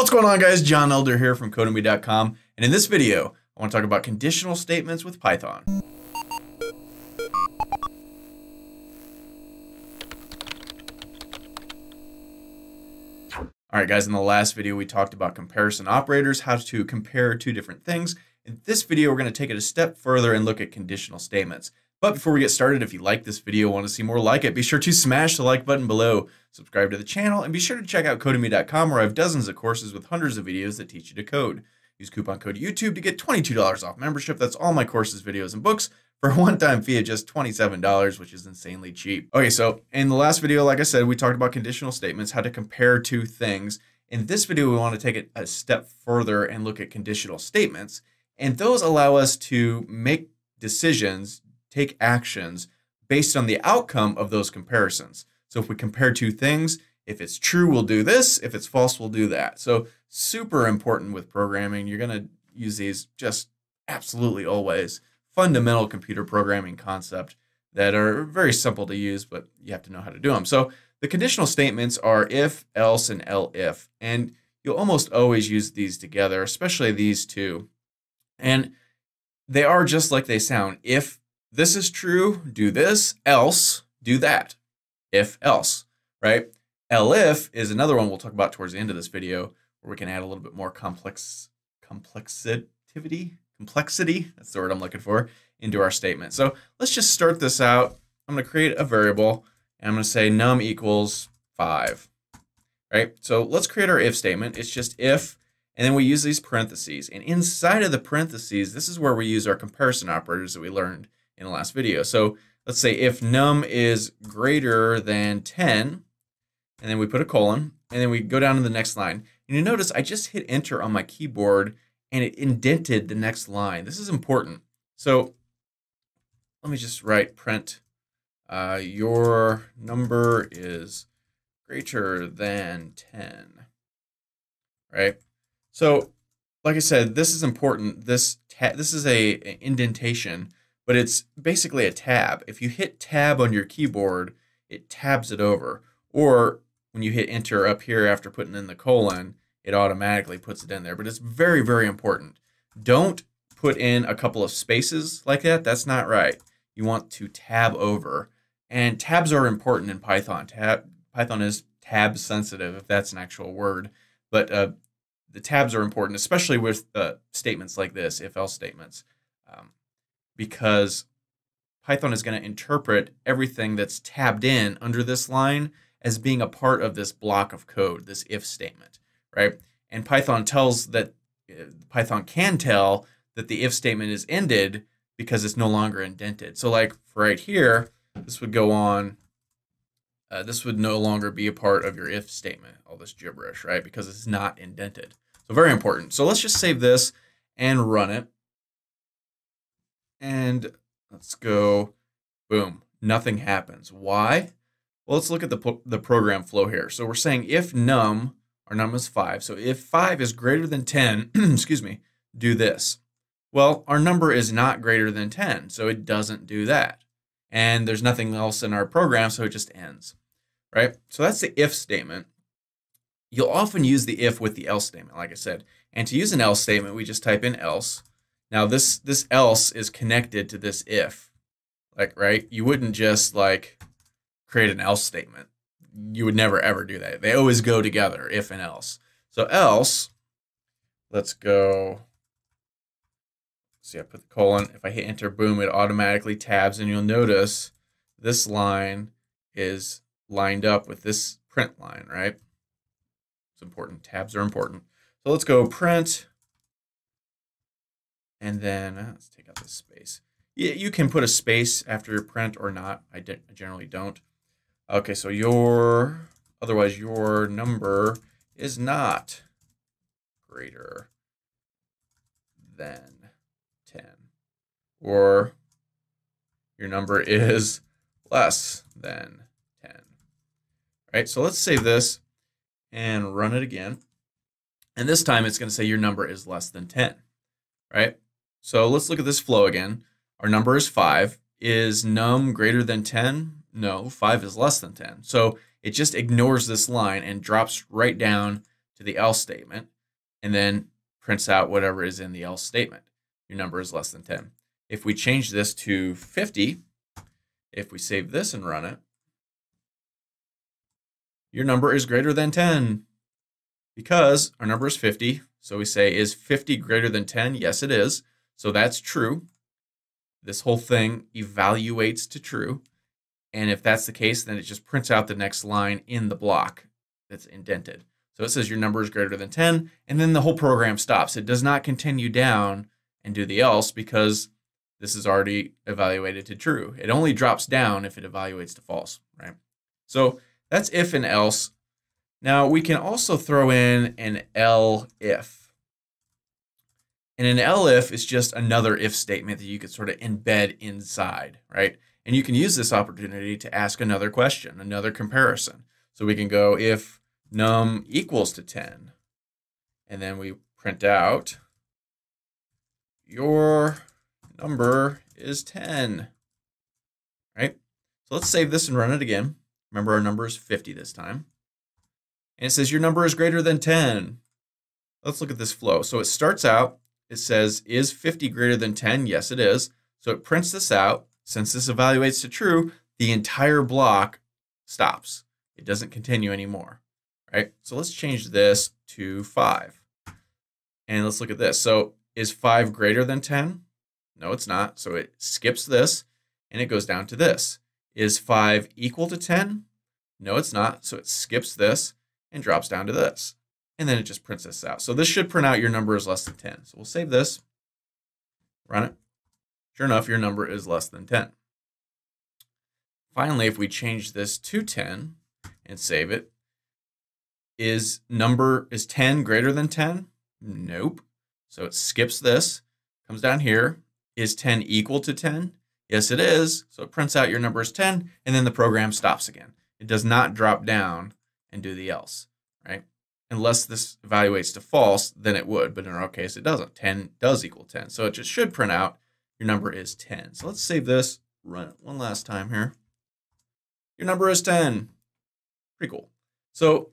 What's going on guys? John Elder here from Codemy.com and in this video I want to talk about conditional statements with Python. Alright guys, in the last video we talked about comparison operators, how to compare two different things. In this video we're going to take it a step further and look at conditional statements. But before we get started, if you like this video want to see more like it, be sure to smash the like button below, subscribe to the channel, and be sure to check out Codemy.com where I have dozens of courses with hundreds of videos that teach you to code. Use coupon code YouTube to get $22 off membership. That's all my courses, videos, and books for a one-time fee of just $27, which is insanely cheap. Okay, so in the last video, like I said, we talked about conditional statements, how to compare two things. In this video, we want to take it a step further and look at conditional statements. And those allow us to make decisions take actions based on the outcome of those comparisons. So if we compare two things, if it's true, we'll do this. If it's false, we'll do that. So super important with programming. You're going to use these just absolutely always. Fundamental computer programming concept that are very simple to use, but you have to know how to do them. So the conditional statements are if, else, and elif. And you'll almost always use these together, especially these two. And they are just like they sound. If this is true, do this, else do that. If else, right? Elif is another one we'll talk about towards the end of this video where we can add a little bit more complex complexity, complexity, that's the word I'm looking for, into our statement. So let's just start this out. I'm to create a variable and I'm to say num equals 5. Right? So let's create our if statement. It's just if and then we use these parentheses. And inside of the parentheses, this is where we use our comparison operators that we learned in the last video. So let's say if num is greater than 10, and then we put a colon, and then we go down to the next line. And you notice I just hit enter on my keyboard and it indented the next line. This is important. So let me just write print uh, your number is greater than 10, right? So like I said, this is important. This this is a, a indentation but it's basically a tab. If you hit tab on your keyboard, it tabs it over. Or when you hit enter up here after putting in the colon, it automatically puts it in there. But it's very, very important. Don't put in a couple of spaces like that. That's not right. You want to tab over. And tabs are important in Python. Tab, Python is tab sensitive, if that's an actual word. But uh, the tabs are important, especially with uh, statements like this, if else statements. Um, because Python is going to interpret everything that's tabbed in under this line as being a part of this block of code, this if statement, right? And Python tells that uh, Python can tell that the if statement is ended because it's no longer indented. So like right here, this would go on, uh, this would no longer be a part of your if statement, all this gibberish, right? Because it's not indented. So very important. So let's just save this and run it. And let's go, boom, nothing happens. Why? Well, let's look at the, the program flow here. So we're saying if num, our num is 5. So if 5 is greater than 10, excuse me, do this. Well, our number is not greater than 10, so it doesn't do that. And there's nothing else in our program, so it just ends, right? So that's the if statement. You'll often use the if with the else statement, like I said. And to use an else statement, we just type in else. Now this this else is connected to this if. Like, right? You wouldn't just like create an else statement. You would never ever do that. They always go together, if and else. So else, let's go. See, I put the colon. If I hit enter, boom, it automatically tabs, and you'll notice this line is lined up with this print line, right? It's important. Tabs are important. So let's go print and then uh, let's take out this space. Yeah, you can put a space after your print or not. I generally don't. Okay, so your, otherwise your number is not greater than 10. Or your number is less than 10. All right, so let's save this and run it again. And this time it's going to say your number is less than 10, right? So let's look at this flow again. Our number is 5. Is num greater than 10? No, 5 is less than 10. So it just ignores this line and drops right down to the else statement and then prints out whatever is in the else statement. Your number is less than 10. If we change this to 50, if we save this and run it, your number is greater than 10 because our number is 50. So we say, is 50 greater than 10? Yes, it is. So that's true. This whole thing evaluates to true. And if that's the case, then it just prints out the next line in the block that's indented. So it says your number is greater than 10, and then the whole program stops. It does not continue down and do the else because this is already evaluated to true. It only drops down if it evaluates to false, right? So that's if and else. Now we can also throw in an elif. And an elif is just another if statement that you could sort of embed inside, right? And you can use this opportunity to ask another question, another comparison. So we can go if num equals to 10, and then we print out your number is 10, right? So let's save this and run it again. Remember our number is 50 this time. And it says your number is greater than 10. Let's look at this flow. So it starts out, it says, is 50 greater than 10? Yes, it is. So it prints this out. Since this evaluates to true, the entire block stops. It doesn't continue anymore, right? So let's change this to 5. And let's look at this. So is 5 greater than 10? No, it's not. So it skips this and it goes down to this. Is 5 equal to 10? No, it's not. So it skips this and drops down to this. And then it just prints this out. So this should print out your number is less than 10. So we'll save this, run it. Sure enough, your number is less than 10. Finally, if we change this to 10 and save it, is number is 10 greater than 10? Nope. So it skips this, comes down here. Is 10 equal to 10? Yes, it is. So it prints out your number is 10, and then the program stops again. It does not drop down and do the else, right? Unless this evaluates to false, then it would, but in our case, it doesn't. 10 does equal 10. So it just should print out your number is 10. So let's save this, run it one last time here. Your number is 10. Pretty cool. So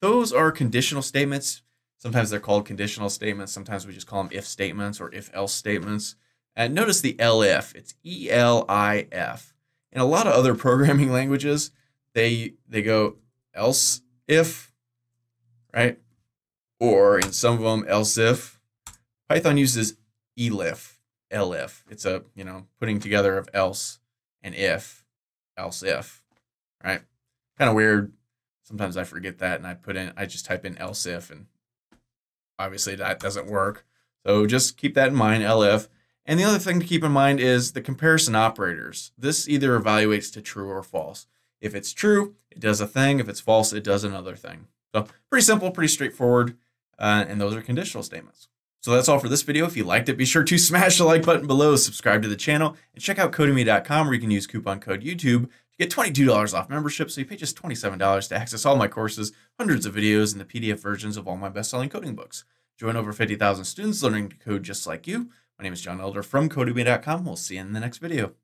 those are conditional statements. Sometimes they're called conditional statements. Sometimes we just call them if statements or if else statements. And notice the elif. It's E L I F. In a lot of other programming languages, they they go else if, right? Or in some of them, else if. Python uses elif, elif. It's a you know putting together of else and if, else if, right? Kind of weird. Sometimes I forget that and I put in I just type in else if and obviously that doesn't work. So just keep that in mind, elif. And the other thing to keep in mind is the comparison operators. This either evaluates to true or false. If it's true, it does a thing. If it's false, it does another thing. So pretty simple, pretty straightforward. Uh, and those are conditional statements. So that's all for this video. If you liked it, be sure to smash the like button below, subscribe to the channel, and check out Codemy.com where you can use coupon code YouTube to get $22 off membership. So you pay just $27 to access all my courses, hundreds of videos, and the PDF versions of all my best-selling coding books. Join over 50,000 students learning to code just like you. My name is John Elder from Codemy.com. We'll see you in the next video.